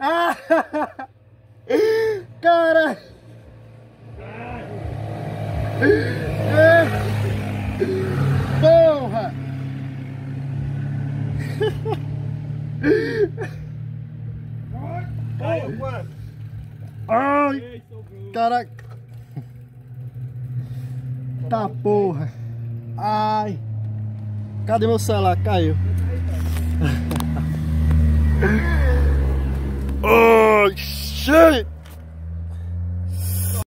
Cara! Porra! Ai! Caraca! Tá porra! Ai! Cadê meu celular? Caiu! Ai! Cheio!